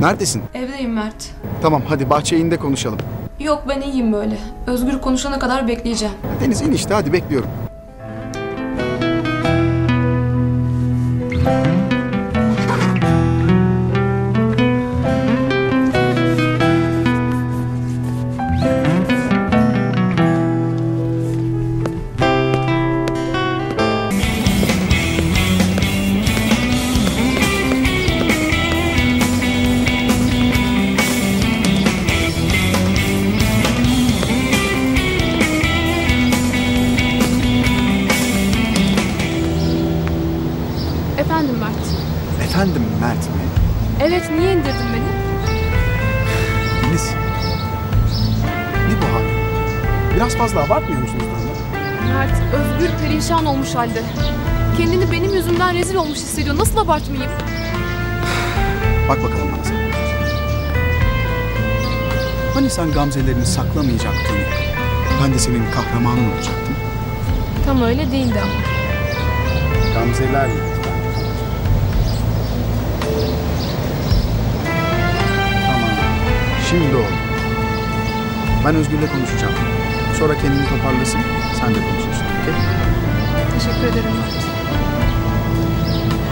Neredesin? Evdeyim Mert. Tamam hadi bahçeye in de konuşalım. Yok ben iyiyim böyle. Özgür konuşana kadar bekleyeceğim. Deniz in işte hadi bekliyorum. Efendim Mert mi? Evet niye indirdin beni? Deniz. Ne bu hal? Biraz fazla abartmıyor musunuz durumu? Mert Özgür perişan olmuş halde. Kendini benim yüzümden rezil olmuş hissediyor. Nasıl abartmayayım? Bak bakalım bana sen. Hani sen gamzelerini saklamayacaktın? Ben de senin kahramanın olacaktım. Tam öyle değildi ama. Gamzeler Şimdi oldu. Ben Özgür'le konuşacağım. Sonra kendini toparlasın. Sen de konuşursun. Okey? Teşekkür ederim Mert.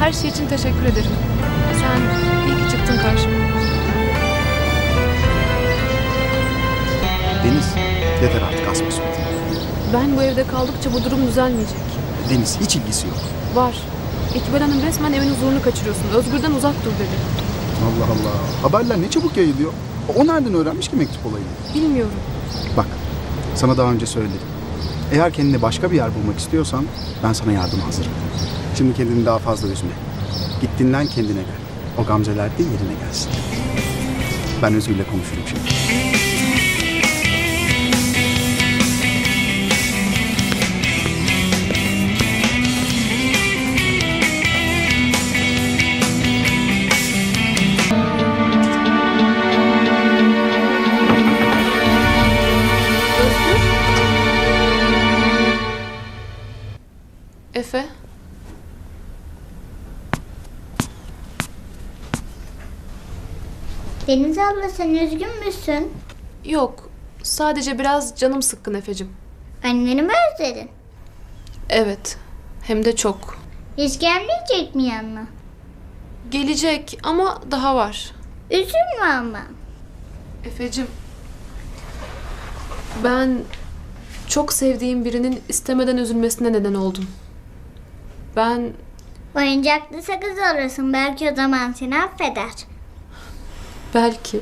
Her şey için teşekkür ederim. Sen iyi ki çıktın karşıma. Deniz, yeter artık asma suratını. Ben bu evde kaldıkça bu durum düzelmeyecek. Deniz hiç ilgisi yok. Var. İkbal Hanım resmen evin huzurunu kaçırıyorsun. Özgür'den uzak dur dedi. Allah Allah. Haberler ne çabuk yayılıyor. O nereden öğrenmiş ki mektup olayını? Bilmiyorum. Bak, sana daha önce söyledim. Eğer kendine başka bir yer bulmak istiyorsan ben sana yardım hazırım. Şimdi kendini daha fazla üzme. Git dinlen kendine gel. O gamzeler de yerine gelsin. Ben Özgür'le konuşurum şimdi. Efe? Deniz abla sen üzgün müsün? Yok. Sadece biraz canım sıkkın Efe'cim. Anneni mi özledin? Evet. Hem de çok. Hiç gelmeyecek mi yanına? Gelecek ama daha var. Üzülme ama. Efe'cim. Ben çok sevdiğim birinin istemeden üzülmesine neden oldum. Ben Oyuncaklı sakız alırsın belki o zaman seni affeder. belki